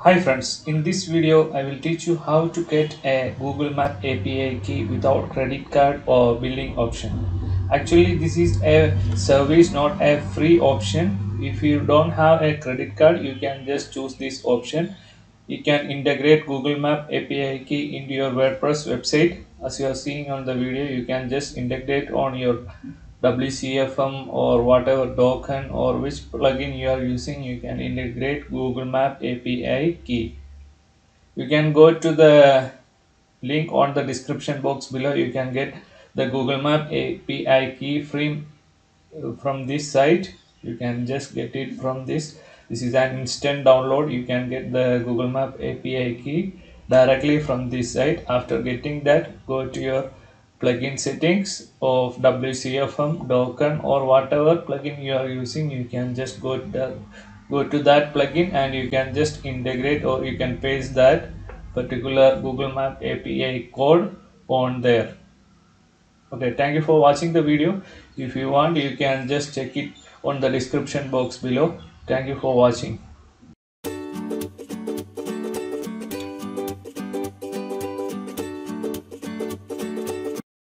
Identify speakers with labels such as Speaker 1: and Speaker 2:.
Speaker 1: Hi friends, in this video I will teach you how to get a Google Map API key without credit card or billing option. Actually this is a service not a free option. If you don't have a credit card you can just choose this option. You can integrate Google Map API key into your WordPress website. As you are seeing on the video you can just integrate on your WCFM or whatever Dokan or which plugin you are using, you can integrate Google Map API key. You can go to the link on the description box below. You can get the Google Map API key free uh, from this site. You can just get it from this. This is an instant download. You can get the Google Map API key directly from this site. After getting that, go to your plugin settings of WCFM, Dokan or whatever plugin you are using, you can just go to, go to that plugin and you can just integrate or you can paste that particular Google Map API code on there. Okay, thank you for watching the video. If you want, you can just check it on the description box below. Thank you for watching.